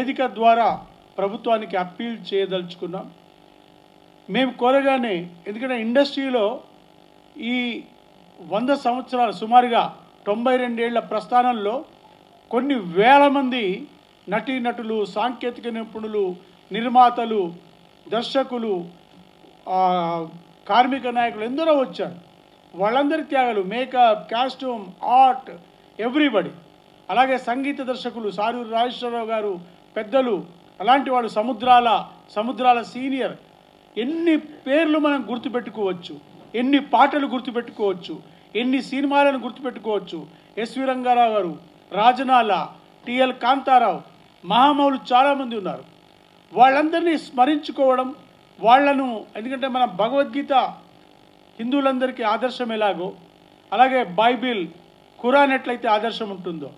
వేదిక ద్వారా ప్రభుత్వానికి అప్పీల్ చేయదలుచుకున్నాం. మేము కోరగానే ఎందుకంటే ఇండస్ట్రీలో ఈ వంద సంవత్సరాలు సుమారుగా తొంభై రెండేళ్ళ ప్రస్థానంలో కొన్ని వేల మంది నటీనటులు సాంకేతిక నిపుణులు నిర్మాతలు దర్శకులు కార్మిక నాయకులు ఎందరో వచ్చారు. వాళ్ళందరి త్యాగాలు మేకప్ కాస్ట్యూమ్ ఆర్ట్ ఎవ్రీబడి. అలాగే సంగీత దర్శకులు సారూరు రాజేశ్వరరావు గారు పెద్దలు అలాంటి వాళ్ళు సముద్రాల సముద్రాల సీనియర్. ఎన్ని పేర్లు మనం గుర్తుపెట్టుకోవచ్చు? ఎన్ని పాటలు గుర్తుపెట్టుకోవచ్చు? ఎన్ని సినిమాలను గుర్తుపెట్టుకోవచ్చు? ఎస్వి రంగారావు గారు రాజనాల టిఎల్ కాంతారావు మహామౌలు చాలామంది ఉన్నారు. వాళ్ళందరినీ స్మరించుకోవడం వాళ్ళను ఎందుకంటే మన భగవద్గీత హిందువులందరికీ ఆదర్శం ఎలాగో అలాగే బైబిల్ ఖురాన్ ఎట్లయితే ఆదర్శం ఉంటుందో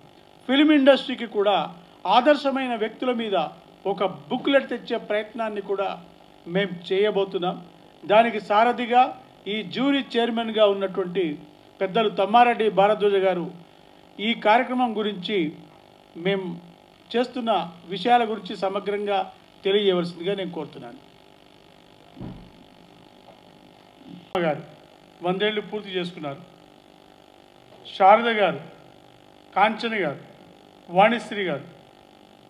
ఫిలిం ఇండస్ట్రీకి కూడా ఆదర్శమైన వ్యక్తుల మీద ఒక బుక్లెట్ తెచ్చే ప్రయత్నాన్ని కూడా మేము చేయబోతున్నాం. దానికి సారథిగా ఈ జ్యూరీ చైర్మన్గా ఉన్నటువంటి పెద్దలు తమ్మారెడ్డి భారద్వాజ గారు ఈ కార్యక్రమం గురించి మేము చేస్తున్న విషయాల గురించి సమగ్రంగా తెలియజేయవలసిందిగా నేను కోరుతున్నాను. గారు వందేళ్ళు పూర్తి చేసుకున్నారు. శారద గారు కాంచన గారు వాణిశ్రీ గారు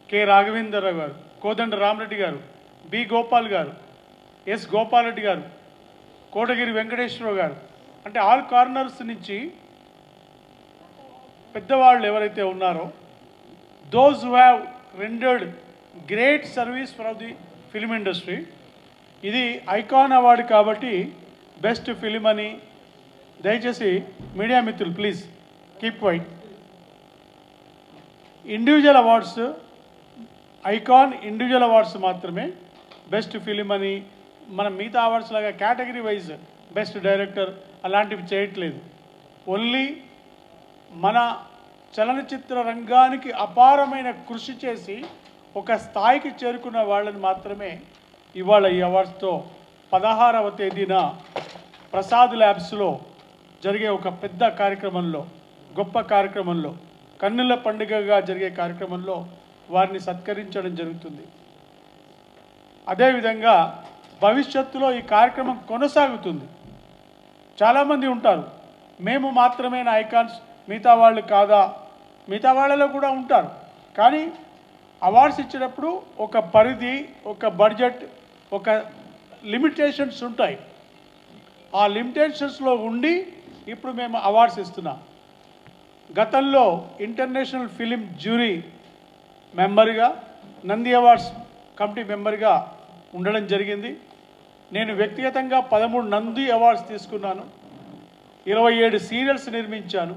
కె రాఘవేంద్రరావు గారు కోదండ రామరెడ్డి గారు బి గోపాల్ గారు ఎస్ గోపాలరెడ్డి గారు కోటగిరి వెంకటేశ్వరరావు గారు. అంటే ఆల్ కార్నర్స్ నుంచి పెద్దవాళ్ళు ఎవరైతే ఉన్నారో those who have rendered great service for the film industry ఇది ఐకాన్ అవార్డు కాబట్టి బెస్ట్ ఫిలిం అని దయచేసి మీడియా మిత్రులు please keep white individual awards icon individual awards మాత్రమే. బెస్ట్ ఫిలిం అని మన మిగతా అవార్డ్స్ లాగా కేటగిరీ వైజ్ బెస్ట్ డైరెక్టర్ అలాంటివి చేయట్లేదు. ఓన్లీ మన చలనచిత్ర రంగానికి అపారమైన కృషి చేసి ఒక స్థాయికి చేరుకున్న వాళ్ళని మాత్రమే ఇవాళ ఈ అవార్డ్స్తో పదహారవ తేదీన ప్రసాద్ ల్యాబ్స్లో జరిగే ఒక పెద్ద కార్యక్రమంలో గొప్ప కార్యక్రమంలో కన్నుల పండుగగా జరిగే కార్యక్రమంలో వారిని సత్కరించడం జరుగుతుంది. అదేవిధంగా భవిష్యత్తులో ఈ కార్యక్రమం కొనసాగుతుంది. చాలామంది ఉంటారు. మేము మాత్రమే ఐకాన్స్ మిగతా వాళ్ళు కాదా? మిగతా వాళ్ళలో కూడా ఉంటారు. కానీ అవార్డ్స్ ఇచ్చేటప్పుడు ఒక పరిధి ఒక బడ్జెట్ ఒక లిమిటేషన్స్ ఉంటాయి. ఆ లిమిటేషన్స్లో ఉండి ఇప్పుడు మేము అవార్డ్స్ ఇస్తున్నాం. గతంలో ఇంటర్నేషనల్ ఫిలిం జ్యూరీ మెంబర్గా నంది అవార్డ్స్ కమిటీ మెంబర్గా ఉండడం జరిగింది. నేను వ్యక్తిగతంగా పదమూడు నంది అవార్డ్స్ తీసుకున్నాను. ఇరవై ఏడు సీరియల్స్ నిర్మించాను.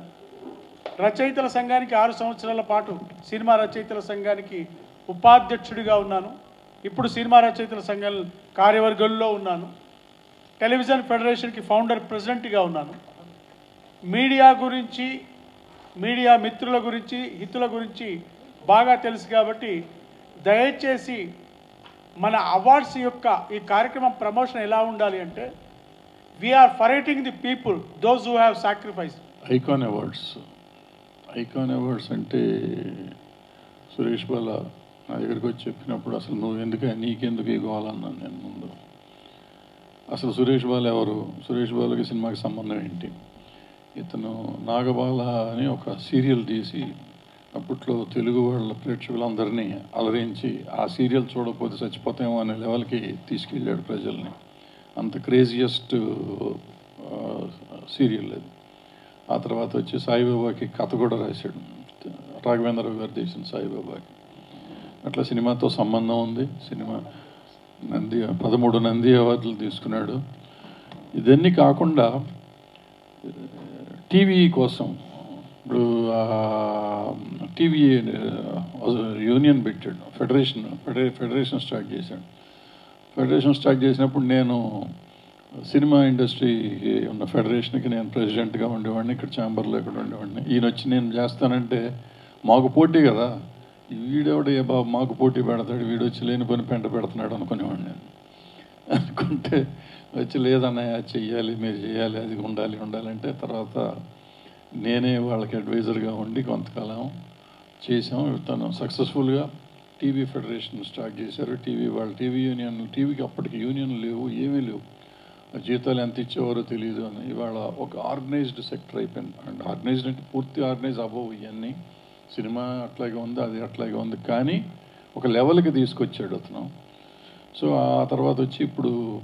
రచయితల సంఘానికి ఆరు సంవత్సరాల పాటు సినిమా రచయితల సంఘానికి ఉపాధ్యక్షుడిగా ఉన్నాను. ఇప్పుడు సినిమా రచయితల సంఘం కార్యవర్గంలో ఉన్నాను. టెలివిజన్ ఫెడరేషన్కి ఫౌండర్ ప్రెసిడెంట్గా ఉన్నాను. మీడియా గురించి మీడియా మిత్రుల గురించి హితుల గురించి బాగా తెలుసు కాబట్టి దయచేసి మన అవార్డ్స్ యొక్క ఈ కార్యక్రమం ప్రమోషన్ ఎలా ఉండాలి అంటే we are ఫరేటింగ్ the people those who have sacrifice icon awards icon awards అంటే సురేష్ బాల నా దగ్గరికి వచ్చి చెప్పినప్పుడు అసలు నువ్వు ఎందుకు నీకెందుకు ఇవ్వాలన్నాను నేను ముందు. అసలు సురేష్ బాల ఎవరు? సురేష్ బాలకి సినిమాకి సంబంధం ఏంటి? ఇతను నాగబాల అని ఒక సీరియల్ తీసి అప్పట్లో తెలుగు వాళ్ళ ప్రేక్షకులందరినీ అలరించి ఆ సీరియల్ చూడకపోతే చచ్చిపోతామో అనే లెవెల్కి తీసుకెళ్ళాడు ప్రజల్ని. అంత క్రేజియస్ట్ సీరియల్ అది. ఆ తర్వాత వచ్చి సాయిబాబాకి కథ కూడా రాశాడు. రాఘవేంద్రరావు గారు తీసిన సాయిబాబాకి. అట్లా సినిమాతో సంబంధం ఉంది. సినిమా నంది పదమూడు నంది అవార్డులు తీసుకున్నాడు. ఇదన్నీ కాకుండా టీవీ కోసం ఇప్పుడు టీవీ యూనియన్ పెట్టాడు. ఫెడరేషన్ ఫెడరే ఫెడరేషన్ స్టార్ట్ చేశాడు. ఫెడరేషన్ స్టార్ట్ చేసినప్పుడు నేను సినిమా ఇండస్ట్రీ ఉన్న ఫెడరేషన్కి నేను ప్రెసిడెంట్గా ఉండేవాడిని ఇక్కడ ఛాంబర్లో ఇక్కడ ఉండేవాడిని. ఈయన వచ్చి నేను చేస్తానంటే మాకు పోటీ కదా. వీడెవడ ఏ బాబు మాకు పోటీ పెడతాడు వీడు వచ్చి లేని పని పెంట పెడుతున్నాడు అనుకునేవాడిని నేను. అనుకుంటే వచ్చి లేదన్నయ్య చెయ్యాలి మీరు చేయాలి అది ఉండాలి ఉండాలంటే తర్వాత నేనే వాళ్ళకి అడ్వైజర్గా ఉండి కొంతకాలం చేసాం తను సక్సెస్ఫుల్గా టీవీ ఫెడరేషన్ స్టార్ట్ చేశారు. టీవీ వాళ్ళు టీవీ యూనియన్ టీవీకి అప్పటికి యూనియన్ లేవు ఏమీ లేవు. జీతాలు ఎంత ఇచ్చేవారో తెలియదు అని. ఇవాళ ఒక ఆర్గనైజ్డ్ సెక్టర్ అయిపోయింది. అండ్ ఆర్గనైజ్డ్ అంటే పూర్తి ఆర్గనైజ్ అవ్వవు ఇవన్నీ సినిమా అట్లాగే ఉంది అది అట్లాగే ఉంది. కానీ ఒక లెవెల్కి తీసుకొచ్చాడు అతను. సో ఆ తర్వాత వచ్చి ఇప్పుడు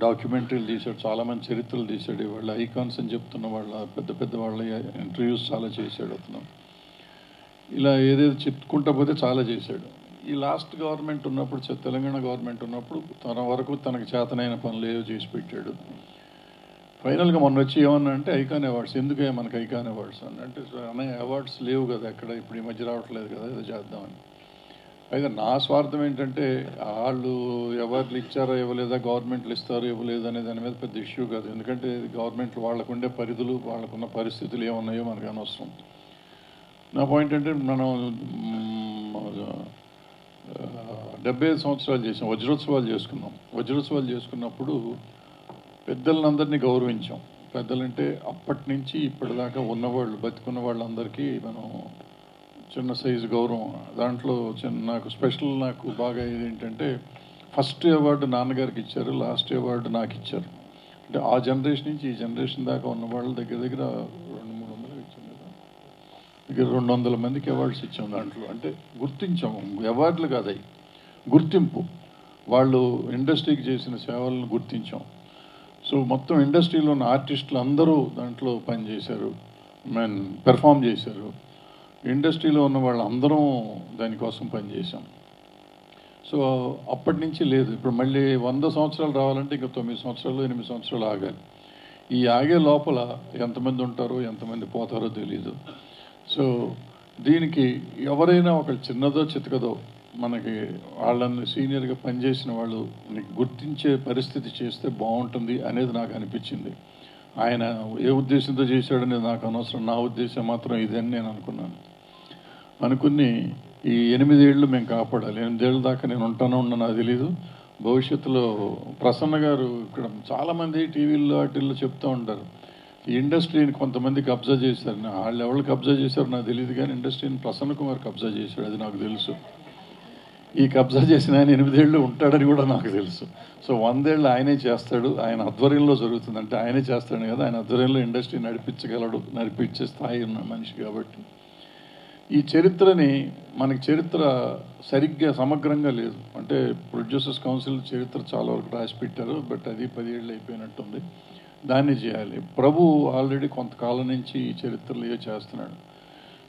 డాక్యుమెంటరీలు తీశాడు చాలామంది చరిత్రలు తీశాడు. వాళ్ళ ఐకాన్స్ అని చెప్తున్న వాళ్ళ పెద్ద పెద్ద వాళ్ళ ఇంటర్వ్యూస్ చాలా చేశాడు అతను. ఇలా ఏదేదో చెప్పుకుంటా పోతే చాలా చేశాడు. ఈ లాస్ట్ గవర్నమెంట్ ఉన్నప్పుడు తెలంగాణ గవర్నమెంట్ ఉన్నప్పుడు తన వరకు తనకు చేతనైన పనులు ఏవో చేసి పెట్టాడు. ఫైనల్గా మొన్న వచ్చి ఏమన్నా అంటే ఐకాన్ అవార్డ్స్. ఎందుకే మనకి ఐకాన్ అవార్డ్స్ అని అంటే అనే అవార్డ్స్ లేవు కదా ఎక్కడ? ఇప్పుడు ఈ మధ్య రావట్లేదు కదా ఏదో చేద్దామని. అయితే నా స్వార్థం ఏంటంటే వాళ్ళు ఎవరు ఇచ్చారో ఇవ్వలేదా గవర్నమెంట్లు ఇస్తారో ఇవ్వలేదు అనే దాని మీద పెద్ద ఇష్యూ కాదు. ఎందుకంటే గవర్నమెంట్ వాళ్ళకు ఉండే పరిధులు వాళ్ళకున్న పరిస్థితులు ఏమున్నాయో మనకు అనవసరం. నా పాయింట్ అంటే మనం డెబ్బై ఐదు సంవత్సరాలు చేసాం వజ్రోత్సవాలు చేసుకున్నాం. వజ్రోత్సవాలు చేసుకున్నప్పుడు పెద్దలందరినీ గౌరవించాం. పెద్దలంటే అప్పటి నుంచి ఇప్పటిదాకా ఉన్నవాళ్ళు బతికున్న వాళ్ళందరికీ మనం చిన్న సైజు గౌరవం. దాంట్లో చిన్న నాకు స్పెషల్ నాకు బాగా ఇది ఏంటంటే ఫస్ట్ అవార్డు నాన్నగారికి ఇచ్చారు లాస్ట్ అవార్డు నాకు ఇచ్చారు. అంటే ఆ జనరేషన్ నుంచి ఈ జనరేషన్ దాకా ఉన్న వాళ్ళ దగ్గర దగ్గర రెండు మూడు వందలు ఇచ్చాం కదా. దగ్గర రెండు వందల మందికి అవార్డ్స్ ఇచ్చాం దాంట్లో. అంటే గుర్తించాము అవార్డులు కాదు. అవి గుర్తింపు. వాళ్ళు ఇండస్ట్రీకి చేసిన సేవలను గుర్తించాం. సో మొత్తం ఇండస్ట్రీలో ఉన్న ఆర్టిస్టులు అందరూ దాంట్లో పనిచేశారు. మీన్ పెర్ఫామ్ చేశారు. ఇండస్ట్రీలో ఉన్న వాళ్ళందరం దానికోసం పనిచేసాం సో అప్పటి నుంచి లేదు. ఇప్పుడు మళ్ళీ వంద సంవత్సరాలు రావాలంటే ఇంకా తొమ్మిది సంవత్సరాలు ఎనిమిది సంవత్సరాలు ఆగాలి. ఈ ఆగే లోపల ఎంతమంది ఉంటారో ఎంతమంది పోతారో తెలియదు సో దీనికి ఎవరైనా ఒక చిన్నదో చితకదో మనకి వాళ్ళని సీనియర్గా పనిచేసిన వాళ్ళు నీకు గుర్తించే పరిస్థితి చేస్తే బాగుంటుంది అనేది నాకు అనిపించింది. ఆయన ఏ ఉద్దేశంతో చేశాడనేది నాకు అనవసరం. నా ఉద్దేశం మాత్రం ఇదని నేను అనుకున్నాను. అనుకుని ఈ ఎనిమిదేళ్ళు మేము కాపాడాలి. ఎనిమిదేళ్ళ దాకా నేను ఉంటానో ఉన్నా నాకు తెలీదు. భవిష్యత్తులో ప్రసన్న గారు ఇక్కడ చాలామంది టీవీల్లో వాటిల్లో చెప్తూ ఉంటారు. ఈ ఇండస్ట్రీని కొంతమంది కబ్జా చేశారు. నా- వాళ్ళు ఎవరు కబ్జా చేశారో నాకు తెలియదు కానీ ఇండస్ట్రీని ప్రసన్న కుమార్ కబ్జా చేశాడు. అది నాకు తెలుసు. ఈ కబ్జా చేసిన ఆయన ఎనిమిదేళ్ళు ఉంటాడని కూడా నాకు తెలుసు. సో వందేళ్ళు ఆయనే చేస్తాడు. ఆయన ఆధ్వర్యంలో జరుగుతుంది. అంటే ఆయనే చేస్తాడు కదా. ఆయన ఆధ్వర్యంలో ఇండస్ట్రీ నడిపించగలడు నడిపించే స్థాయి ఉన్న మనిషి కాబట్టి. ఈ చరిత్రని మనకి చరిత్ర సరిగ్గా సమగ్రంగా లేదు. అంటే ప్రొడ్యూసర్స్ కౌన్సిల్ చరిత్ర చాలా వరకు రాసి పెట్టారు బట్ అది పదిహేళ్ళు అయిపోయినట్టుంది. దాన్ని చేయాలి. ప్రభు ఆల్రెడీ కొంతకాలం నుంచి ఈ చరిత్రలు ఏ చేస్తున్నాడు.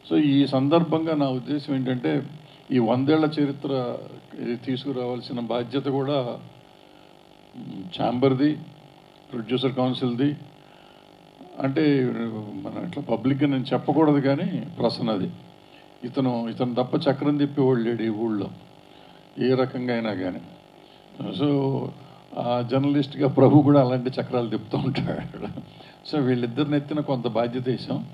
సో ఈ సందర్భంగా నా ఉద్దేశం ఏంటంటే ఈ వందేళ్ళ చరిత్ర తీసుకురావాల్సిన బాధ్యత కూడా ఛాంబర్ది ప్రొడ్యూసర్ కౌన్సిల్ది. అంటే మన ఇట్లా పబ్లిక్గా నేను చెప్పకూడదు కానీ ప్రసన్నది ఇతను ఇతను తప్ప చక్రం తిప్పేవాళ్ళు లేడు ఈ ఊళ్ళో. ఏ రకంగా అయినా కానీ సో ఆ జర్నలిస్ట్గా ప్రభు కూడా అలాంటి చక్రాలు తిప్పుతూ ఉంటాడు. సో వీళ్ళిద్దరిని ఎత్తిన కొంత బాధ్యత వేసాం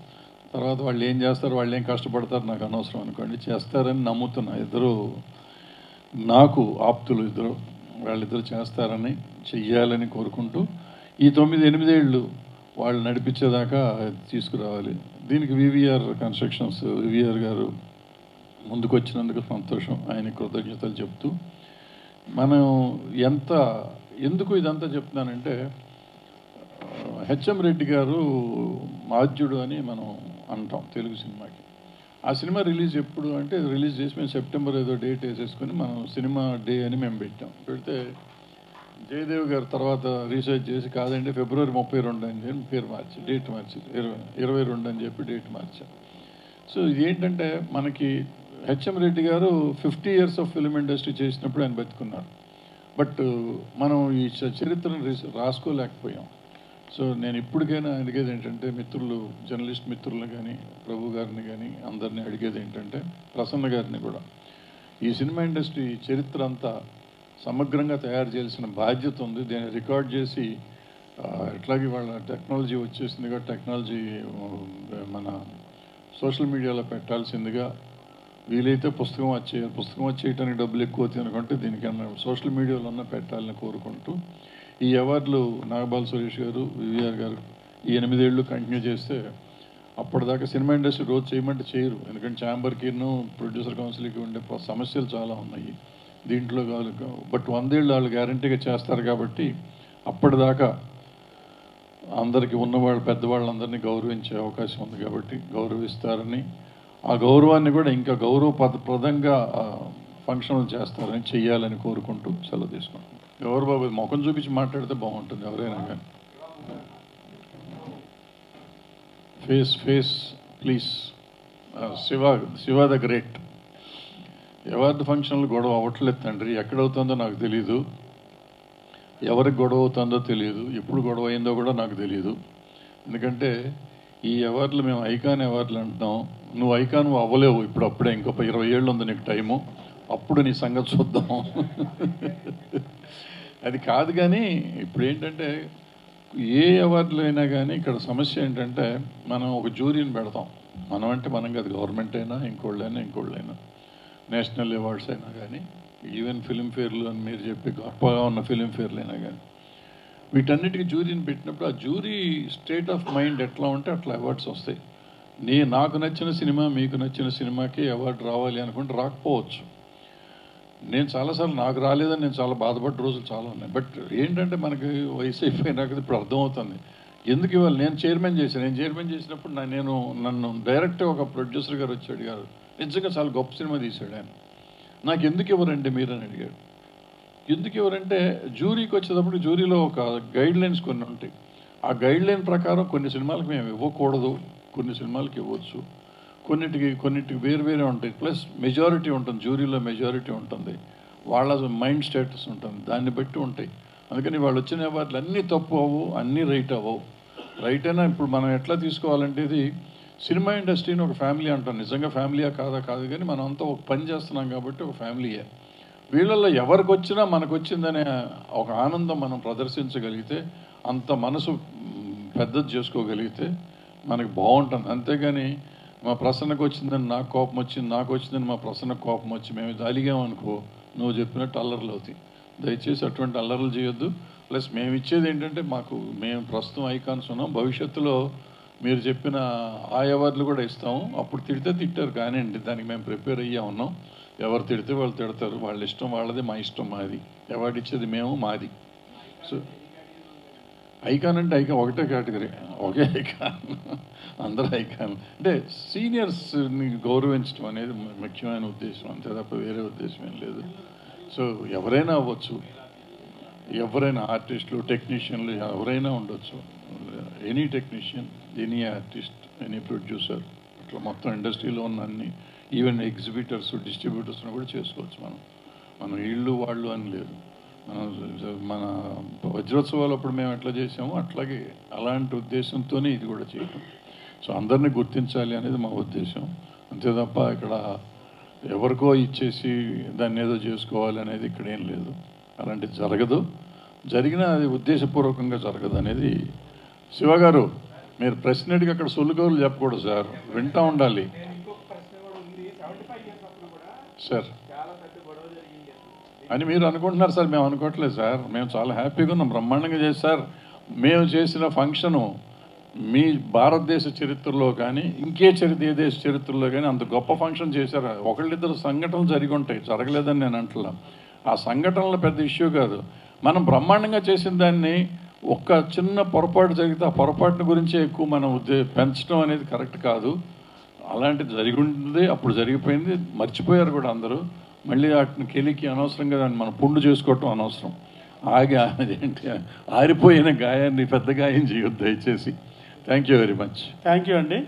తర్వాత వాళ్ళు ఏం చేస్తారు వాళ్ళు ఏం కష్టపడతారు నాకు అనవసరం అనుకోండి. చేస్తారని నమ్ముతున్నా. ఇద్దరు నాకు ఆప్తులు ఇద్దరు. వాళ్ళిద్దరు చేస్తారని చెయ్యాలని కోరుకుంటూ ఈ తొమ్మిది ఎనిమిదేళ్ళు వాళ్ళు నడిపించేదాకా తీసుకురావాలి. దీనికి వివిఆర్ కన్స్ట్రక్షన్స్ వివిఆర్ గారు ముందుకొచ్చినందుకు సంతోషం. ఆయన కృతజ్ఞతలు చెప్తూ మనం ఎంత ఎందుకు ఇదంతా చెప్తున్నానంటే హెచ్ఎం రెడ్డి గారు మాధ్యుడు అని మనం అంటాం తెలుగు సినిమాకి. ఆ సినిమా రిలీజ్ ఎప్పుడు అంటే రిలీజ్ చేసి మేము సెప్టెంబర్ ఏదో డేట్ వేసేసుకొని మనం సినిమా డే అని మేము పెట్టాం. పెడితే జయదేవ్ గారు తర్వాత రీసెర్చ్ చేసి కాదండి ఫిబ్రవరి ముప్పై రెండు అని చెప్పి పేరు మార్చి డేట్ మార్చి ఇరవై ఇరవై రెండు అని చెప్పి డేట్ మార్చాం సో ఇది ఏంటంటే మనకి HM Reddy garu fifty years of film industry చేసినప్పుడు ఆయన బతుకున్నారు. బట్ మనం ఈ చ- చరిత్రను రాసుకోలేకపోయాం. సో నేను ఇప్పటికైనా అడిగేది ఏంటంటే మిత్రులు జర్నలిస్ట్ మిత్రులను కానీ ప్రభు గారిని కానీ అందరినీ అడిగేది ఏంటంటే ప్రసన్న గారిని కూడా ఈ సినిమా ఇండస్ట్రీ చరిత్ర అంతా సమగ్రంగా తయారు చేయాల్సిన బాధ్యత ఉంది. దీన్ని రికార్డ్ చేసి ఎట్లాగే వాళ్ళ టెక్నాలజీ వచ్చేసిందిగా టెక్నాలజీ మన సోషల్ మీడియాలో పెట్టాల్సిందిగా వీలైతే పుస్తకం వచ్చే పుస్తకం వచ్చేయటానికి డబ్బులు ఎక్కువ తినకుంటే అనుకుంటే దీనికన్నా సోషల్ మీడియాలో ఉన్న పెట్టాలని కోరుకుంటూ ఈ అవార్డులు నాగబాల్ సురేష్ గారు వివిఆర్ గారు ఈ ఎనిమిదేళ్ళు కంటిన్యూ చేస్తే అప్పటిదాకా సినిమా ఇండస్ట్రీ రోజు చేయమంటే చేయరు. ఎందుకంటే ఛాంబర్కిను ప్రొడ్యూసర్ కౌన్సిల్కి ఉండే సమస్యలు చాలా ఉన్నాయి. దీంట్లో కాదు. బట్ వందేళ్ళు వాళ్ళు గ్యారంటీగా చేస్తారు కాబట్టి అప్పటిదాకా అందరికీ ఉన్నవాళ్ళు పెద్దవాళ్ళందరినీ గౌరవించే అవకాశం ఉంది కాబట్టి గౌరవిస్తారని ఆ గౌరవాన్ని కూడా ఇంకా గౌరవ పదప్రదంగా ఫంక్షన్లు చేస్తారని చెయ్యాలని కోరుకుంటూ సెలవు తీసుకుంటాం గౌరవబాబు ముఖం చూపించి మాట్లాడితే బాగుంటుంది ఎవరైనా కానీ. Face face please Shiva Shiva the great. Award ఫంక్షన్లు గొడవ అవ్వట్లేదు తండ్రి? ఎక్కడవుతుందో నాకు తెలియదు ఎవరికి గొడవ అవుతుందో తెలియదు ఎప్పుడు గొడవ అయిందో కూడా నాకు తెలియదు ఎందుకంటే ఈ అవార్డులు మేము ఐకాన్ అవార్డులు అంటున్నాం. నువ్వు ఐకాన్ అవ్వలేవు ఇప్పుడు అప్పుడే ఇంకొక ఇరవై ఏళ్ళు ఉంది నీకు టైము. అప్పుడు నీ సంగతి చూద్దాం. అది కాదు కానీ ఇప్పుడు ఏంటంటే ఏ అవార్డులు అయినా కానీ ఇక్కడ సమస్య ఏంటంటే మనం ఒక జ్యూరీని పెడతాం. మనం అంటే మనం కాదు గవర్నమెంట్ అయినా ఇంకోళ్ళైనా ఇంకోళ్ళైనా. నేషనల్ అవార్డ్స్ అయినా కానీ ఈవెన్ ఫిలింఫేర్లు అని మీరు చెప్పి గొప్పగా ఉన్న ఫిలింఫేర్లు అయినా కానీ వీటన్నిటికీ జ్యూరీని పెట్టినప్పుడు ఆ జ్యూరీ స్టేట్ ఆఫ్ మైండ్ ఎట్లా ఉంటే అట్లా అవార్డ్స్ వస్తాయి. నీ నాకు నచ్చిన సినిమా మీకు నచ్చిన సినిమాకి అవార్డు రావాలి అనుకుంటే రాకపోవచ్చు. నేను చాలాసార్లు నాకు రాలేదని నేను చాలా బాధపడ్డ రోజులు చాలా ఉన్నాయి. బట్ ఏంటంటే మనకి వయసు అయిపోయినాక ఇప్పుడు అర్థమవుతుంది. ఎందుకు ఇవ్వాలి నేను చైర్మన్ చేశాను? నేను చైర్మన్ చేసినప్పుడు నేను నన్ను డైరెక్ట్ ఒక ప్రొడ్యూసర్ గారు వచ్చాడు గారు. నిజంగా చాలా గొప్ప సినిమా తీశాడు ఆయన. నాకు ఎందుకు ఇవ్వరండి మీరు అని అడిగాడు. ఎందుకు ఎవరంటే జ్యూరీకి వచ్చేటప్పుడు జ్యూరీలో ఒక గైడ్ లైన్స్ కొన్ని ఉంటాయి. ఆ గైడ్ లైన్ ప్రకారం కొన్ని సినిమాలకు మేము ఇవ్వకూడదు కొన్ని సినిమాలకి ఇవ్వచ్చు. కొన్నిటికి కొన్నిటికి వేరు వేరే ఉంటాయి. ప్లస్ మెజారిటీ ఉంటుంది జూరీలో మెజారిటీ ఉంటుంది. వాళ్ళ మైండ్ స్టేటస్ ఉంటుంది దాన్ని బట్టి ఉంటాయి. అందుకని వాళ్ళు వచ్చిన అవార్డులు అన్నీ తప్పు అవ్వు అన్నీ రైట్ అవ్వవు. రైట్ అయినా ఇప్పుడు మనం ఎట్లా తీసుకోవాలంటే ఇది సినిమా ఇండస్ట్రీని ఒక ఫ్యామిలీ అంటాం. నిజంగా ఫ్యామిలీయా కాదా? కాదు కానీ మనం అంతా ఒక పని చేస్తున్నాం కాబట్టి ఒక ఫ్యామిలీయే. వీళ్ళల్లో ఎవరికి వచ్చినా మనకు వచ్చిందనే ఒక ఆనందం మనం ప్రదర్శించగలిగితే అంత మనసు పెద్దది చేసుకోగలిగితే మనకి బాగుంటుంది. అంతేగాని మా ప్రసన్నకు వచ్చిందని నాకు కోపం వచ్చింది నాకు వచ్చిందని మా ప్రసన్నకు కోపం వచ్చి మేము ఇది అలిగామనుకో నువ్వు చెప్పినట్టు అల్లర్లు అవుతాయి. దయచేసి అటువంటి అల్లర్లు చేయొద్దు. ప్లస్ మేము ఇచ్చేది ఏంటంటే మాకు మేము ప్రస్తుతం ఐకాన్స్ ఉన్నాం. భవిష్యత్తులో మీరు చెప్పిన ఆ అవార్డులు కూడా ఇస్తాము. అప్పుడు తిడితే తిట్టారు కానివ్వండి దానికి మేము ప్రిపేర్ అయ్యా ఉన్నాం. ఎవరు తిడితే వాళ్ళు తిడతారు. వాళ్ళ ఇష్టం వాళ్ళది మా ఇష్టం మాది. అవార్డు ఇచ్చేది మేము మాది. సో ఐకాన్ అంటే ఐకాన్ ఒకటే కేటగిరీ. ఒకే ఐకాన్. అందరూ ఐకాన్. అంటే సీనియర్స్ని గౌరవించడం అనేది ముఖ్యమైన ఉద్దేశం అంతే తప్ప వేరే ఉద్దేశం ఏం లేదు. సో ఎవరైనా అవ్వచ్చు. ఎవరైనా ఆర్టిస్టులు టెక్నీషియన్లు ఎవరైనా ఉండొచ్చు. Any technician any artist any producer అట్లా మొత్తం ఇండస్ట్రీలో ఉన్న అన్ని ఈవెన్ ఎగ్జిబిటర్స్ డిస్ట్రిబ్యూటర్స్ని కూడా చేసుకోవచ్చు మనం. మనం వీళ్ళు వాళ్ళు అని లేదు. మనం మన వజ్రోత్సవాలు అప్పుడు మేము ఎట్లా చేసామో అట్లాగే అలాంటి ఉద్దేశంతోనే ఇది కూడా చేయటం. సో అందరినీ గుర్తించాలి అనేది మా ఉద్దేశం. అంతే తప్ప ఇక్కడ ఎవరికో ఇచ్చేసి దాన్ని ఏదో చేసుకోవాలి అనేది ఇక్కడ ఏం లేదు. అలాంటిది జరగదు. జరిగినా అది ఉద్దేశపూర్వకంగా జరగదు అనేది శివ గారు మీరు ప్రశ్న అడిగి అక్కడ సొల్లుగోలు చెప్పకూడదు సార్. వింటా ఉండాలి. సార్. అని మీరు అనుకుంటున్నారు సార్ మేము అనుకోవట్లేదు సార్. మేము చాలా హ్యాపీగా ఉన్నాం బ్రహ్మాండంగా చేసి సార్. మేము చేసిన ఫంక్షను మీ భారతదేశ చరిత్రలో కానీ ఇంకే చరిత్ర ఏ దేశ చరిత్రలో కానీ అంత గొప్ప ఫంక్షన్ చేశారు. ఒకళ్ళిద్దరు సంఘటనలు జరిగి ఉంటాయి జరగలేదని నేను అంటున్నాను. ఆ సంఘటనలు పెద్ద ఇష్యూ కాదు. మనం బ్రహ్మాండంగా చేసిన దాన్ని ఒక్క చిన్న పొరపాటు జరిగితే ఆ పొరపాటుని గురించే ఎక్కువ మనం ఉద్దే పెంచడం అనేది కరెక్ట్ కాదు. అలాంటిది జరిగి ఉంటుంది అప్పుడు జరిగిపోయింది మర్చిపోయారు కూడా అందరూ. మళ్ళీ వాటిని కెలికి అనవసరంగా దాన్ని మనం పుండు చేసుకోవటం అనవసరం. ఆగి అదేంటి ఆరిపోయిన గాయాన్ని పెద్ద గాయం చేయొద్దు దయచేసి. Thank you very much thank you అండి.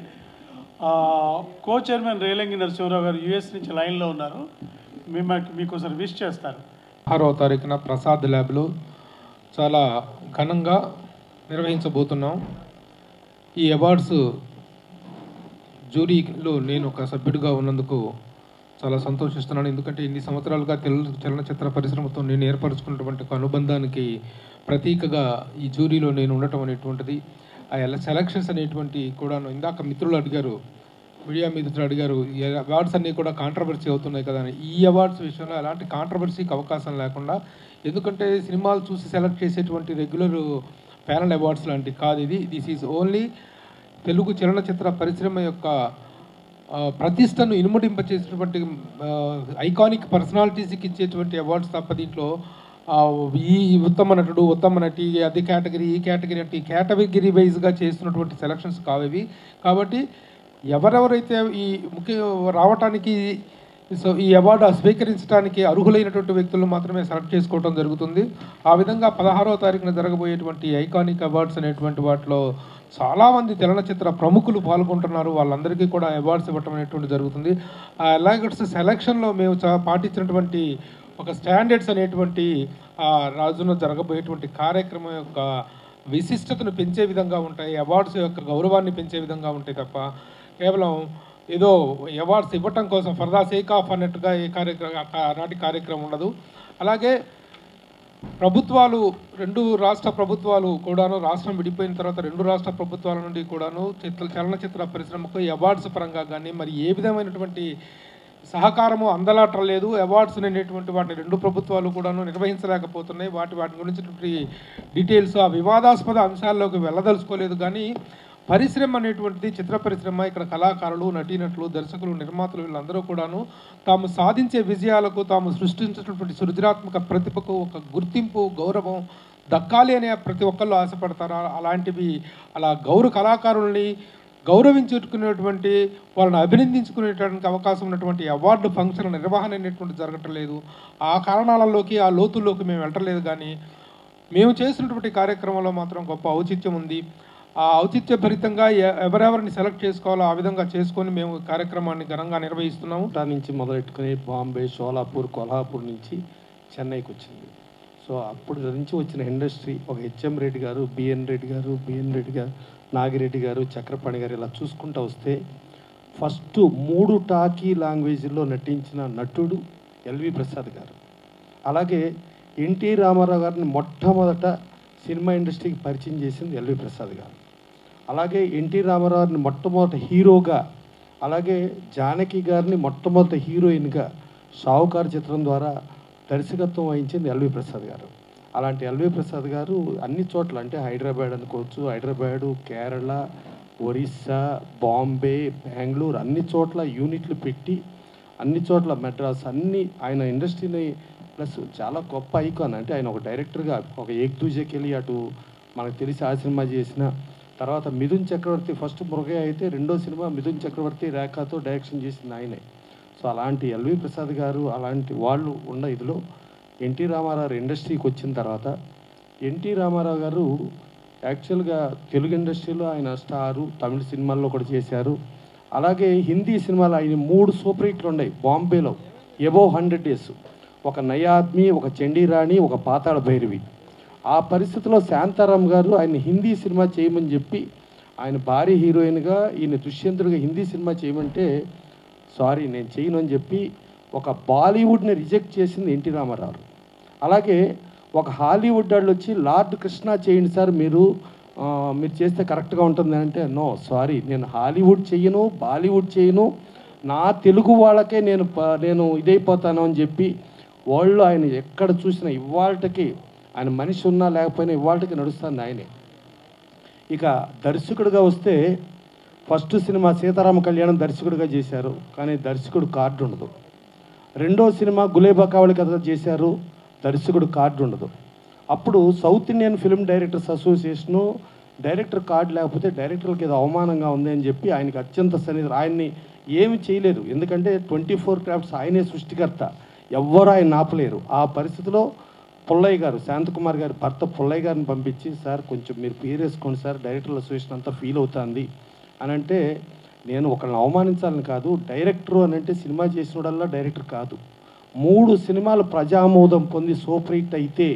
కో చైర్మన్ రేలంగి నరసింహరావు గారు యుఎస్ నుంచి లైన్లో ఉన్నారు. మిమ్మల్ని మీకు సర్వీస్ విష్ చేస్తారు. ఆరో తారీఖున ప్రసాద్ ల్యాబ్లో చాలా ఘనంగా నిర్వహించబోతున్నాం. ఈ అవార్డ్స్ జ్యూరీలో నేను ఒక సభ్యుడిగా ఉన్నందుకు చాలా సంతోషిస్తున్నాను. ఎందుకంటే ఇన్ని సంవత్సరాలుగా తెలుగు చలనచిత్ర పరిశ్రమతో నేను ఏర్పరచుకున్నటువంటి ఒక అనుబంధానికి ప్రతీకగా ఈ జ్యూరీలో నేను ఉండటం అనేటువంటిది ఆ ఎలా సెలక్షన్స్ అనేటువంటి కూడా ఇందాక మిత్రులు అడిగారు. మీడియా మిత్రులు అడిగారు ఈ అవార్డ్స్ అన్నీ కూడా కాంట్రవర్సీ అవుతున్నాయి కదా అని. ఈ అవార్డ్స్ విషయంలో ఎలాంటి కాంట్రవర్సీకి అవకాశం లేకుండా ఎందుకంటే సినిమాలు చూసి సెలెక్ట్ చేసేటువంటి రెగ్యులర్ ప్యానల్ అవార్డ్స్ లాంటి కాదు ఇది. దిస్ ఈజ్ ఓన్లీ తెలుగు చలనచిత్ర పరిశ్రమ యొక్క ప్రతిష్టను ఇనుమడింపచేసినటువంటి ఐకానిక్ పర్సనాలిటీస్కి ఇచ్చేటువంటి అవార్డ్స్ తప్ప దీంట్లో ఈ ఉత్తమ నటుడు ఉత్తమ నటి అది కేటగిరీ ఈ కేటగిరీ అంటే ఈ కేటగిరీ వైజ్గా చేస్తున్నటువంటి సెలక్షన్స్ కావేవి కాబట్టి ఎవరెవరైతే ఈ ముఖ్య రావటానికి సో ఈ అవార్డు స్వీకరించడానికి అర్హులైనటువంటి వ్యక్తులను మాత్రమే సెలెక్ట్ చేసుకోవడం జరుగుతుంది. ఆ విధంగా పదహారవ తారీఖున జరగబోయేటువంటి ఐకానిక్ అవార్డ్స్ అనేటువంటి వాటిలో చాలామంది చలనచిత్ర ప్రముఖులు పాల్గొంటున్నారు. వాళ్ళందరికీ కూడా అవార్డ్స్ ఇవ్వటం అనేటువంటి జరుగుతుంది. ఆ అలాగట్స్ సెలక్షన్లో మేము చా- పాటించినటువంటి ఒక స్టాండర్డ్స్ అనేటువంటి రాజును రాజున జరగబోయేటువంటి కార్యక్రమం యొక్క విశిష్టతను పెంచే విధంగా ఉంటాయి. అవార్డ్స్ యొక్క గౌరవాన్ని పెంచే విధంగా ఉంటాయి తప్ప కేవలం ఏదో అవార్డ్స్ ఇవ్వటం కోసం ఫర్దా సేక్ ఆఫ్ అన్నట్టుగా ఈ కార్యక్రమం నాటి కార్యక్రమం ఉండదు. అలాగే ప్రభుత్వాలు రెండు రాష్ట్ర ప్రభుత్వాలు కూడాను రాష్ట్రం విడిపోయిన తర్వాత రెండు రాష్ట్ర ప్రభుత్వాల నుండి కూడాను చిత్ర చలనచిత్ర పరిశ్రమకు అవార్డ్స్ పరంగా కానీ మరి ఏ విధమైనటువంటి సహకారము అందలాటలేదు అవార్డ్స్ అనేటువంటి వాటిని రెండు ప్రభుత్వాలు కూడాను నిర్వహించలేకపోతున్నాయి. వాటి వాటి గురించినటువంటి డీటెయిల్స్ ఆ వివాదాస్పద అంశాల్లోకి వెళ్ళదలుచుకోలేదు. కానీ పరిశ్రమ అనేటువంటిది చిత్ర పరిశ్రమ ఇక్కడ కళాకారులు నటీనటులు దర్శకులు నిర్మాతలు వీళ్ళందరూ కూడాను తాము సాధించే విజయాలకు తాము సృష్టించినటువంటి సృజనాత్మక ప్రతిభకు ఒక గుర్తింపు గౌరవం దక్కాలి అనే ప్రతి ఒక్కళ్ళు ఆశపడతారు. అలాంటివి అలా గౌరవ కళాకారుల్ని గౌరవించుకునేటువంటి వాళ్ళని అభినందించుకునేటువంటి అవకాశం ఉన్నటువంటి అవార్డు ఫంక్షన్ నిర్వహణ అనేటువంటి జరగటం లేదు. ఆ కారణాలలోకి ఆ లోతుల్లోకి మేము వెళ్ళలేదు కానీ మేము చేసినటువంటి కార్యక్రమంలో మాత్రం గొప్ప ఔచిత్యం ఉంది. ఔచిత్యభరితంగా ఎ- ఎవరెవరిని సెలెక్ట్ చేసుకోవాలో ఆ విధంగా చేసుకొని మేము కార్యక్రమాన్ని ఘనంగా నిర్వహిస్తున్నాము. దాని నుంచి మొదలెట్టుకుని బాంబే షోలాపూర్ కొల్హాపూర్ నుంచి చెన్నైకి వచ్చింది. సో అప్పుడు నుంచి వచ్చిన ఇండస్ట్రీ ఒక హెచ్ఎం రెడ్డి గారు బిఎన్ రెడ్డి గారు బిఎన్ రెడ్డి గారు నాగిరెడ్డి గారు చక్రపాణి గారు ఇలా చూసుకుంటూ వస్తే ఫస్ట్ మూడు టాకీ లాంగ్వేజ్లో నటించిన నటుడు ఎల్వి ప్రసాద్ గారు. అలాగే ఎన్టీ రామారావు గారిని మొట్టమొదట సినిమా ఇండస్ట్రీకి పరిచయం చేసింది ఎల్వి ప్రసాద్ గారు. అలాగే ఎన్టీ రామారావుని మొట్టమొదటి హీరోగా అలాగే జానకి గారిని మొట్టమొదటి హీరోయిన్గా షావుకారు చిత్రం ద్వారా దర్శకత్వం వహించింది ఎల్వి ప్రసాద్ గారు. అలాంటి ఎల్వి ప్రసాద్ గారు అన్ని చోట్ల అంటే హైదరాబాద్ అనుకోవచ్చు హైదరాబాదు కేరళ ఒరిస్సా బాంబే బెంగళూరు అన్ని చోట్ల యూనిట్లు పెట్టి అన్ని చోట్ల మెడ్రాస్ అన్ని ఆయన ఇండస్ట్రీని ప్లస్ చాలా గొప్ప ఐకాన్. అంటే ఆయన ఒక డైరెక్టర్గా ఒక ఏక్ దూజేకి వెళ్ళి అటు మనకు తెలిసి ఆ సినిమా చేసిన తర్వాత మిథున్ చక్రవర్తి ఫస్ట్ మృగే అయితే రెండో సినిమా మిథున్ చక్రవర్తి రేఖతో డైరెక్షన్ చేసింది ఆయనే. సో అలాంటి ఎల్వి ప్రసాద్ గారు అలాంటి వాళ్ళు ఉన్న ఇదిలో ఎన్టీ రామారావు ఇండస్ట్రీకి వచ్చిన తర్వాత ఎన్టీ రామారావు గారు యాక్చువల్గా తెలుగు ఇండస్ట్రీలో ఆయన స్టారు తమిళ సినిమాల్లో కూడా చేశారు. అలాగే హిందీ సినిమాలు ఆయన మూడు సూపర్ హిట్లు ఉన్నాయి. బాంబేలో ఎబో హండ్రెడ్ డేస్ ఒక నయాద్మి ఒక చండీరాణి ఒక పాతాళ భైరవి. ఆ పరిస్థితిలో శాంతారాం గారు ఆయన హిందీ సినిమా చేయమని చెప్పి ఆయన భారీ హీరోయిన్గా ఈయన దుష్యంతుడిగా హిందీ సినిమా చేయమంటే సారీ నేను చేయను అని చెప్పి ఒక బాలీవుడ్ని రిజెక్ట్ చేసింది ఎన్టీ రామారావు. అలాగే ఒక హాలీవుడ్ వాళ్ళు వచ్చి లార్డ్ కృష్ణ చేయండి సార్ మీరు మీరు చేస్తే కరెక్ట్గా ఉంటుంది అంటే నో సారీ నేను హాలీవుడ్ చేయను బాలీవుడ్ చేయను నా తెలుగు వాళ్ళకే నేను నేను ఇదైపోతాను అని చెప్పి వాళ్ళు ఆయన ఎక్కడ చూసినా ఇవాళకి ఆయన మనిషి ఉన్నా లేకపోయినా ఇవాళకి నడుస్తుంది ఆయనే. ఇక దర్శకుడిగా వస్తే ఫస్ట్ సినిమా సీతారామ కళ్యాణం దర్శకుడిగా చేశారు. కానీ దర్శకుడు కార్డు ఉండదు. రెండో సినిమా గులేబా కావళి కథ చేశారు. దర్శకుడు కార్డు ఉండదు. అప్పుడు South Indian film directors association director card లేకపోతే డైరెక్టర్కి ఏదో అవమానంగా ఉంది అని చెప్పి ఆయనకి అత్యంత సన్నిధి ఆయన్ని ఏమి చేయలేరు ఎందుకంటే ట్వంటీ ఫోర్ క్రాఫ్ట్స్ ఆయనే సృష్టికర్త. ఎవ్వరూ ఆయన ఆపలేరు. ఆ పరిస్థితిలో పుల్లయ్య గారు శాంతకుమార్ గారి భర్త పుల్లయ్య గారిని పంపించి సార్ కొంచెం మీరు పేరు వేసుకోండి సార్ డైరెక్టర్ల అసోసియేషన్ అంతా ఫీల్ అవుతుంది. అని అంటే నేను ఒకళ్ళని అవమానించాలని కాదు డైరెక్టర్ అని అంటే సినిమా చేసినోడల్లా డైరెక్టర్ కాదు. మూడు సినిమాలు ప్రజామోదం పొంది సూపర్ హిట్ అయితే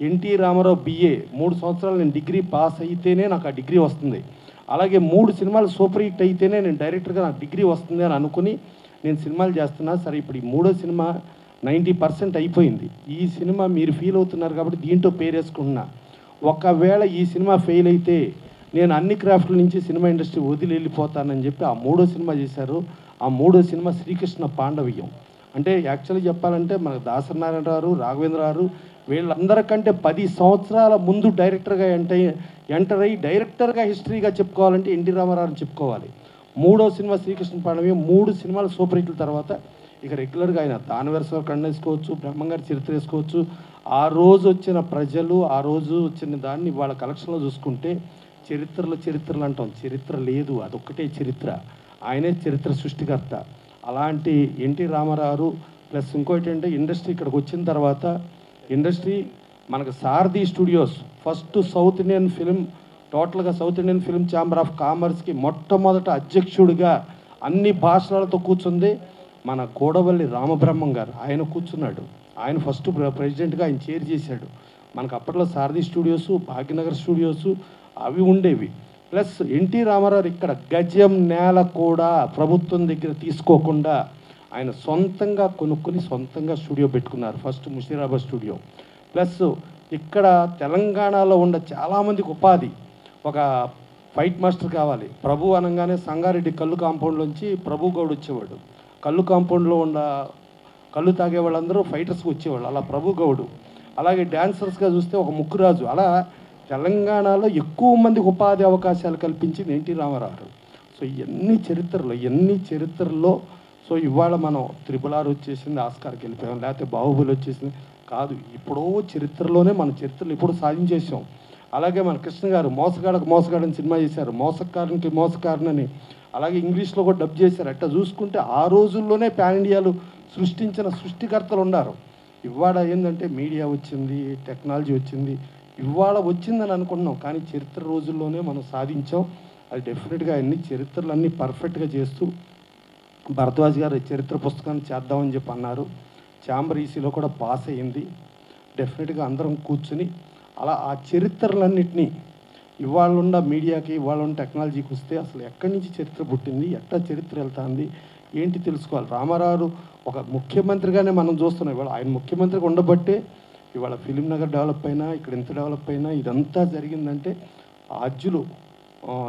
ఎన్టీ రామారావు బిఏ మూడు సంవత్సరాలు నేను డిగ్రీ పాస్ అయితేనే నాకు ఆ డిగ్రీ వస్తుంది. అలాగే మూడు సినిమాలు సూపర్ హిట్ అయితేనే నేను డైరెక్టర్గా నాకు డిగ్రీ వస్తుంది అని అనుకుని నేను సినిమాలు చేస్తున్నా. సరే ఇప్పుడు ఈ మూడో సినిమా నైంటీ పర్సెంట్ అయిపోయింది. ఈ సినిమా మీరు ఫీల్ అవుతున్నారు కాబట్టి దీంట్లో పేరేసుకుంటున్నా. ఒకవేళ ఈ సినిమా ఫెయిల్ అయితే నేను అన్ని క్రాఫ్ట్ల నుంచి సినిమా ఇండస్ట్రీ వదిలి వెళ్ళిపోతానని చెప్పి ఆ మూడో సినిమా చేశారు. ఆ మూడో సినిమా శ్రీకృష్ణ పాండవీయం అంటే యాక్చువల్గా చెప్పాలంటే మన దాసనారాయణ గారు రాఘవేంద్ర గారు వీళ్ళందరికంటే పది సంవత్సరాల ముందు డైరెక్టర్గా ఎంటర్ ఎంటర్ అయ్యి డైరెక్టర్గా హిస్టరీగా చెప్పుకోవాలంటే ఎన్టీ రామారావుని చెప్పుకోవాలి. మూడో సినిమా శ్రీకృష్ణ పాండవీయం మూడు సినిమాలు సూపర్ హిట్ల తర్వాత ఇక రెగ్యులర్గా ఆయన దానవరస కన్ను వేసుకోవచ్చు బ్రహ్మంగారి చరిత్ర వేసుకోవచ్చు. ఆ రోజు వచ్చిన ప్రజలు ఆ రోజు వచ్చిన దాన్ని వాళ్ళ కలెక్షన్లో చూసుకుంటే చరిత్రలో చరిత్రలు అంటాం. చరిత్ర లేదు అదొక్కటే చరిత్ర. ఆయనే చరిత్ర సృష్టికర్త. అలాంటి ఎన్టీ రామారావు ప్లస్ ఇంకోటి అంటే ఇండస్ట్రీ ఇక్కడికి వచ్చిన తర్వాత ఇండస్ట్రీ మనకు Sarathi studios first south Indian film టోటల్గా south Indian film chamber of కామర్స్కి మొట్టమొదట అధ్యక్షుడిగా అన్ని భాషలతో కూర్చుంది. మన కోడవల్లి రామబ్రహ్మం గారు ఆయన కూర్చున్నాడు. ఆయన ఫస్ట్ ప్రెసిడెంట్గా ఆయన చైర్ చేశాడు. మనకు అప్పట్లో సారథి స్టూడియోస్ భాగ్యనగర్ స్టూడియోస్ అవి ఉండేవి. ప్లస్ ఎన్టీ రామారావు ఇక్కడ గజం నేల కూడా ప్రభుత్వం దగ్గర తీసుకోకుండా ఆయన సొంతంగా కొనుక్కొని సొంతంగా స్టూడియో పెట్టుకున్నారు. ఫస్ట్ ముషీరాబాద్ స్టూడియో ప్లస్ ఇక్కడ తెలంగాణలో ఉన్న చాలామందికి ఉపాధి. ఒక ఫైట్ మాస్టర్ కావాలి. ప్రభు అనగానే సంగారెడ్డి కళ్ళు కాంపౌండ్లోంచి ప్రభు గౌడ్ వచ్చేవాడు. కళ్ళు కాంపౌండ్లో ఉన్న కళ్ళు తాగే వాళ్ళందరూ ఫైటర్స్కి వచ్చేవాళ్ళు. అలా ప్రభు గౌడు. అలాగే డ్యాన్సర్స్గా చూస్తే ఒక ముక్కురాజు అలా తెలంగాణలో ఎక్కువ మందికి ఉపాధి అవకాశాలు కల్పించింది ఎన్టీ రామారావు. సో ఎన్ని చరిత్రలో ఎన్ని చరిత్రల్లో సో ఇవాళ మనం త్రిపుల్ ఆర్ వచ్చేసింది ఆస్కార్కి వెళ్ళిపోయాం లేకపోతే బాహుబలి వచ్చేసింది కాదు. ఇప్పుడో చరిత్రలోనే మన చరిత్రలు ఇప్పుడు సాధించేసాం అలాగే మన కృష్ణ గారు మోసగాడకు మోసగాడని సినిమా చేశారు. మోసకారునికి మోసకారునని అలాగే ఇంగ్లీష్లో కూడా డబ్ చేశారు. అట్లా చూసుకుంటే ఆ రోజుల్లోనే పాన్ ఇండియాలు సృష్టించిన సృష్టికర్తలు ఉన్నారు. ఇవాళ ఏంటంటే మీడియా వచ్చింది టెక్నాలజీ వచ్చింది. ఇవాళ వచ్చిందని అనుకున్నాం కానీ చరిత్ర రోజుల్లోనే మనం సాధించాం. అది డెఫినెట్గా అన్ని చరిత్రలు అన్నీ పర్ఫెక్ట్గా చేస్తూ భరద్వాజ్ గారు చరిత్ర పుస్తకాన్ని చేద్దామని చెప్పి అన్నారు. ఛాంబర్ ఈసీలో కూడా పాస్ అయ్యింది. డెఫినెట్గా అందరం కూర్చుని అలా ఆ చరిత్రలన్నింటినీ ఇవాళ ఉన్న మీడియాకి ఇవాళ ఉన్న టెక్నాలజీకి వస్తే అసలు ఎక్కడి నుంచి చరిత్ర పుట్టింది? ఎట్లా చరిత్ర వెళ్తుంది? ఏంటి తెలుసుకోవాలి? రామారావు ఒక ముఖ్యమంత్రిగానే మనం చూస్తున్నాం. ఇవాళ ఆయన ముఖ్యమంత్రిగా ఉండబట్టే ఇవాళ ఫిలిం నగర్ డెవలప్ అయినా ఇక్కడ ఎంత డెవలప్ అయినా ఇదంతా జరిగిందంటే ఆజ్యులు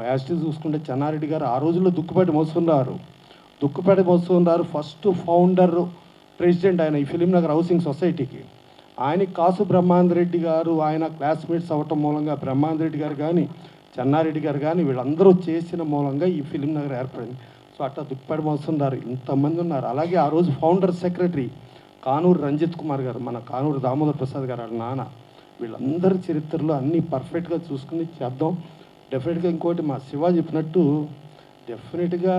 యాస్టిల్ చూసుకుంటే చెన్నారెడ్డి గారు ఆ రోజుల్లో దుక్కుపేట మోసుకున్నారు దుక్కుపేట మోసుకున్నారు ఫస్ట్ ఫౌండర్ ప్రెసిడెంట్ ఆయన ఈ ఫిలిం నగర్ హౌసింగ్ సొసైటీకి ఆయన కాసు బ్రహ్మాందరెడ్డి గారు ఆయన క్లాస్మేట్స్ అవ్వటం మూలంగా బ్రహ్మాందరెడ్డి గారు కానీ చెన్నారెడ్డి గారు కానీ వీళ్ళందరూ చేసిన మూలంగా ఈ ఫిలిం నగర్ ఏర్పడింది. సో అట్లా దుప్పాడు మోస్తున్నారు ఇంతమంది ఉన్నారు. అలాగే ఆ రోజు ఫౌండర్ సెక్రటరీ కానూరు రంజిత్ కుమార్ గారు మన కానూరు దామోదర్ ప్రసాద్ గారు వాళ్ళ నాన్న వీళ్ళందరి చరిత్రలో అన్నీ పర్ఫెక్ట్గా చూసుకుని చేద్దాం. డెఫినెట్గా ఇంకోటి మా శివ చెప్పినట్టు డెఫినెట్గా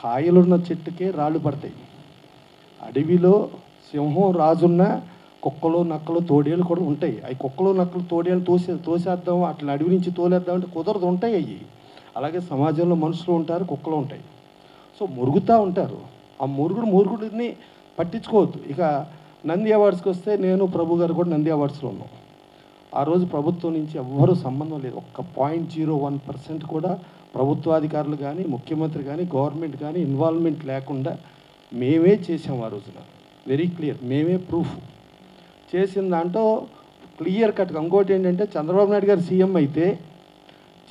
కాయలున్న చెట్టుకే రాళ్ళు పడతాయి. అడవిలో సింహం రాజున్న కుక్కలు నక్కలు తోడేలు కూడా ఉంటాయి. అవి కుక్కలు నక్కలు తోడేళ్ళు తోసే తోసేద్దాం అట్లా అడవి నుంచి తోలేద్దాం అంటే కుదరదు ఉంటాయి అవి. అలాగే సమాజంలో మనుషులు ఉంటారు కుక్కలు ఉంటాయి. సో మురుగుతూ ఉంటారు. ఆ మురుగుడు మురుగుడిని పట్టించుకోవద్దు. ఇక నంది అవార్డ్స్కి వస్తే నేను ప్రభు గారు కూడా నంది అవార్డ్స్లో ఉన్నాం. ఆ రోజు ప్రభుత్వం నుంచి ఎవ్వరూ సంబంధం లేదు. ఒక్క పాయింట్ జీరో వన్ పర్సెంట్ కూడా ప్రభుత్వాధికారులు కానీ ముఖ్యమంత్రి కానీ గవర్నమెంట్ కానీ ఇన్వాల్వ్మెంట్ లేకుండా మేమే చేసాం ఆ రోజున. Very clear. మేమే ప్రూఫ్. చేసిన దాంట్లో క్లియర్ కట్గా ఇంకోటి ఏంటంటే చంద్రబాబు నాయుడు గారు సీఎం అయితే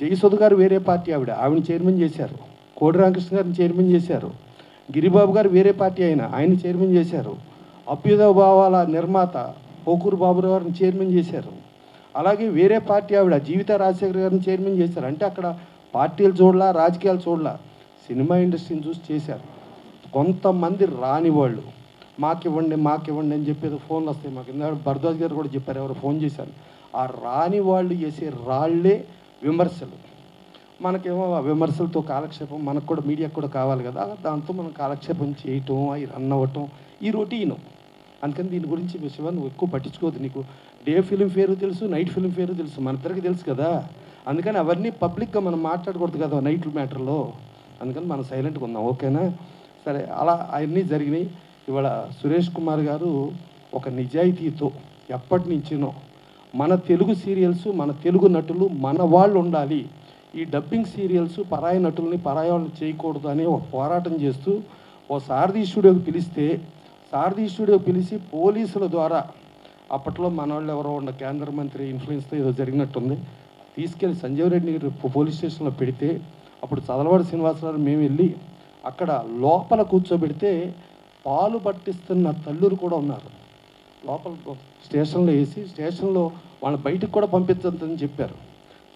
జయసుధ గారు వేరే పార్టీ ఆవిడ ఆవిడ చైర్మన్ చేశారు. కోడి రామకృష్ణ గారిని చైర్మన్ చేశారు. గిరిబాబు గారు వేరే పార్టీ ఆయన ఆయన చైర్మన్ చేశారు. అభ్యుదయ భావాల నిర్మాత పోకూరు బాబురావు గారిని చైర్మన్ చేశారు. అలాగే వేరే పార్టీ ఆవిడ జీవిత రాజశేఖర్ గారిని చైర్మన్ చేశారు. అంటే అక్కడ పార్టీలు చూడలా రాజకీయాలు చూడలా సినిమా ఇండస్ట్రీని చూసి చేశారు. కొంతమంది రాని వాళ్ళు మాకు ఇవ్వండి మాకు ఇవ్వండి అని చెప్పేది ఫోన్లు వస్తాయి మాకు. ఎందుకంటే భరద్వాజ్ గారు కూడా చెప్పారు ఎవరు ఫోన్ చేశారు. ఆ రాని వాళ్ళు చేసే రాళ్ళే విమర్శలు. మనకేమో ఆ విమర్శలతో కాలక్షేపం మనకు కూడా మీడియాకు కూడా కావాలి కదా. దాంతో మనం కాలక్షేపం చేయటం అవి రన్ అవ్వటం ఈ రొటీను. అందుకని దీని గురించి శివ నువ్వు ఎక్కువ పట్టించుకోవద్దు. నీకు డే ఫిలిం ఫేరు తెలుసు నైట్ ఫిలిం ఫేరు తెలుసు మన ఇద్దరికి తెలుసు కదా. అందుకని అవన్నీ పబ్లిక్గా మనం మాట్లాడకూడదు కదా నైట్ మ్యాటర్లో. అందుకని మనం సైలెంట్గా ఉన్నాం ఓకేనా? సరే అలా అవన్నీ జరిగినాయి. ఇవాళ సురేష్ కుమార్ గారు ఒక నిజాయితీతో ఎప్పటి నుంచినో మన తెలుగు సీరియల్స్ మన తెలుగు నటులు మన వాళ్ళు ఉండాలి. ఈ డబ్బింగ్ సీరియల్స్ పరాయి నటుల్ని పరాయి వాళ్ళు చేయకూడదు అని ఒక పోరాటం చేస్తూ ఓ సారథి స్టూడియోకి పిలిస్తే సారథి స్టూడియో పిలిచి పోలీసుల ద్వారా అప్పట్లో మన వాళ్ళు ఎవరో ఉన్న కేంద్ర మంత్రి ఇన్ఫ్లుయెన్స్తో ఏదో జరిగినట్టుంది. తీసుకెళ్ళి సంజీవ్ రెడ్డి గారు పోలీస్ స్టేషన్లో పెడితే అప్పుడు చదలవాడి శ్రీనివాసరావు మేము వెళ్ళి అక్కడ లోపల కూర్చోబెడితే పాలు పట్టిస్తున్న తల్లులు కూడా ఉన్నారు. లోపల స్టేషన్లో వేసి స్టేషన్లో వాళ్ళని బయటకు కూడా పంపించద్దని చెప్పారు.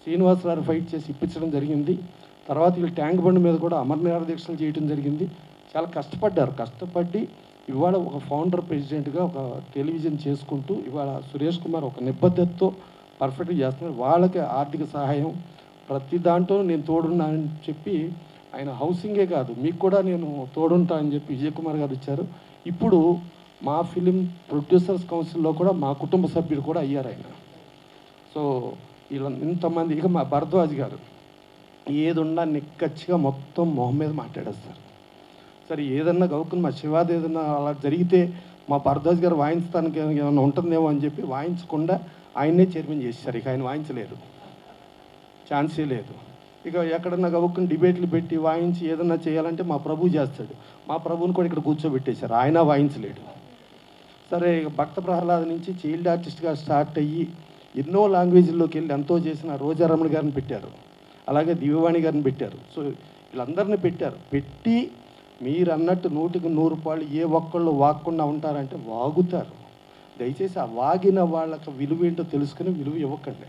శ్రీనివాసరావు ఫైట్ చేసి ఇప్పించడం జరిగింది. తర్వాత వీళ్ళు ట్యాంక్ బండ్ మీద కూడా అమరనిహార దీక్షలు చేయడం జరిగింది. చాలా కష్టపడ్డారు. కష్టపడి ఇవాళ ఒక ఫౌండర్ ప్రెసిడెంట్గా ఒక టెలివిజన్ చేసుకుంటూ ఇవాళ సురేష్ కుమార్ ఒక నిబద్ధతతో పర్ఫెక్ట్గా చేస్తున్నారు. వాళ్ళకి ఆర్థిక సహాయం ప్రతి దాంట్లో నేను తోడున్నానని చెప్పి ఆయన హౌసింగే కాదు. మీకు కూడా నేను తోడుంటా అని చెప్పి విజయ్ కుమార్ గారు ఇచ్చారు. ఇప్పుడు మా ఫిలిం ప్రొడ్యూసర్స్ కౌన్సిల్లో కూడా మా కుటుంబ సభ్యుడు కూడా అయ్యారు ఆయన. సో ఇలా ఇంతమంది ఇక మా భరద్వాజ్ గారు ఏది ఉన్నా నిక్కచ్చిగా మొత్తం మొహం మీద మాట్లాడేస్తారు సరే. ఏదన్నా గౌకుని మా శివాది ఏదన్నా అలా జరిగితే మా భరద్వాజ్ గారు వాయించడానికి ఏమైనా ఉంటుందేమో అని చెప్పి వాయించకుండా ఆయన్నే చైర్మన్ చేశారు. ఇక ఆయన వాయించలేరు ఛాన్సే లేదు. ఇక ఎక్కడన్నా గబుక్కుని డిబేట్లు పెట్టి వాయించి ఏదన్నా చేయాలంటే మా ప్రభు చేస్తాడు. మా ప్రభుని కూడా ఇక్కడ కూర్చోబెట్టేశారు. ఆయన వాయించలేడు. సరే ఇక భక్త ప్రహ్లాద నుంచి చైల్డ్ ఆర్టిస్ట్గా స్టార్ట్ అయ్యి ఎన్నో లాంగ్వేజ్లోకి వెళ్ళి ఎంతో చేసిన రోజారమణ గారిని పెట్టారు. అలాగే దివ్యవాణి గారిని పెట్టారు. సో వీళ్ళందరినీ పెట్టారు. పెట్టి మీరు అన్నట్టు నూటికి నూరు పాళ్ళు ఏ ఒక్కళ్ళు వాక్కుండా ఉంటారంటే వాగుతారు. దయచేసి ఆ వాగిన వాళ్ళకి విలువ ఏంటో తెలుసుకుని విలువ ఇవ్వకండి.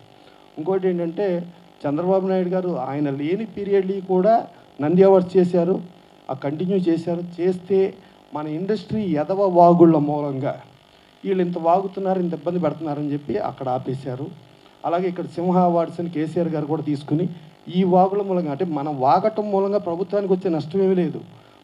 ఇంకోటి ఏంటంటే చంద్రబాబు నాయుడు గారు ఆయన లేని పీరియడ్లీ కూడా నంది అవార్డ్స్ చేశారు. ఆ కంటిన్యూ చేశారు. చేస్తే మన ఇండస్ట్రీ ఎదవ వాగుళ్ళ మూలంగా వీళ్ళు ఇంత వాగుతున్నారు ఇంత ఇబ్బంది పెడుతున్నారని చెప్పి అక్కడ ఆపేశారు. అలాగే ఇక్కడ సింహ అవార్డ్స్ అని కేసీఆర్ గారు కూడా తీసుకుని ఈ వాగుల మూలంగా అంటే మనం వాగటం మూలంగా ప్రభుత్వానికి వచ్చే నష్టం ఏమీ లేదు.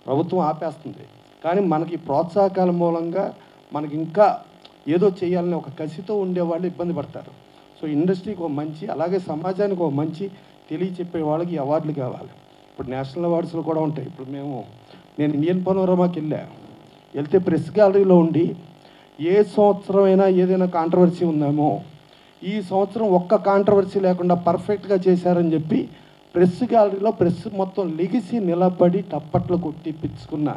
ప్రభుత్వం ఆపేస్తుంది. కానీ మనకి ప్రోత్సాహకాల మూలంగా మనకి ఇంకా ఏదో చేయాలని ఒక కసితో ఉండేవాళ్ళు ఇబ్బంది పడతారు. సో ఇండస్ట్రీకి ఒక మంచి అలాగే సమాజానికి ఒక మంచి తెలియచెప్పే వాళ్ళకి అవార్డులు కావాలి. ఇప్పుడు నేషనల్ అవార్డ్స్లో కూడా ఉంటాయి. ఇప్పుడు మేము నేను ఇండియన్ పనోరమాకి వెళ్ళా. వెళ్తే ప్రెస్ గ్యాలరీలో ఉండి ఏ సంవత్సరమైనా ఏదైనా కాంట్రవర్సీ ఉందేమో ఈ సంవత్సరం ఒక్క కాంట్రవర్సీ లేకుండా పర్ఫెక్ట్గా చేశారని చెప్పి ప్రెస్ గ్యాలరీలో ప్రెస్ మొత్తం లెగిసి నిలబడి టప్పట్లు కొట్టి పిచ్చుకున్న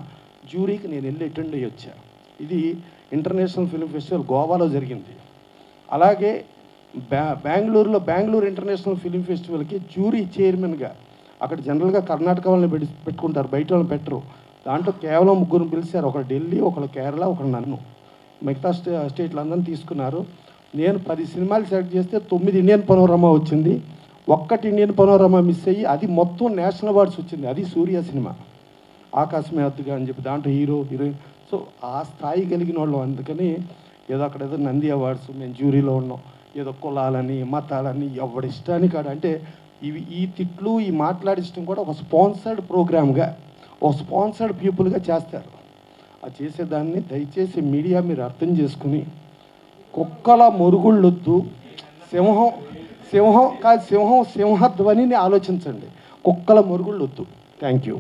జ్యూరీకి నేను వెళ్ళి అటెండ్ అయ్యి వచ్చా. ఇది ఇంటర్నేషనల్ ఫిల్మ్ ఫెస్టివల్ గోవాలో జరిగింది. అలాగే బ్యా బెంగళూరులో బెంగళూరు ఇంటర్నేషనల్ ఫిలిం ఫెస్టివల్కి జ్యూరీ చైర్మన్గా అక్కడ జనరల్గా కర్ణాటక వాళ్ళని పెట్టి పెట్టుకుంటారు బయట వాళ్ళని పెట్టరు. దాంట్లో కేవలం ముగ్గురు పిలిచారు ఒకరు ఢిల్లీ ఒకరు కేరళ ఒకరు నన్ను. మిగతా స్టే స్టేట్లందరినీ తీసుకున్నారు. నేను పది సినిమాలు సెలెక్ట్ చేస్తే తొమ్మిది ఇండియన్ పనోరమా వచ్చింది. ఒక్కటి ఇండియన్ పనోరమా మిస్ అయ్యి అది మొత్తం నేషనల్ అవార్డ్స్ వచ్చింది. అది సూర్య సినిమా. ఆకాశమే అద్దుగా అని చెప్పి దాంట్లో హీరో హీరోయిన్. సో ఆ స్థాయి కలిగిన వాళ్ళు. అందుకని ఏదో అక్కడ ఏదో నంది అవార్డ్స్ మేము జ్యూరీలో ఉన్నాం. ఏదో కులాలని మతాలని ఎవడి ఇష్టాన్ని కాదు అంటే ఇవి ఈ తిట్లు ఈ మాట్లాడించడం కూడా ఒక స్పాన్సర్డ్ ప్రోగ్రామ్గా ఒక స్పాన్సర్డ్ పీపుల్గా చేస్తారు. ఆ చేసేదాన్ని దయచేసి మీడియా మీరు అర్థం చేసుకుని కుక్కల మొరుగుళ్ళొద్దు సింహం సింహం కాదు సింహం సింహధ్వనిని ఆలోచించండి. కుక్కల మొరుగుళ్ళొద్దు. Thank you.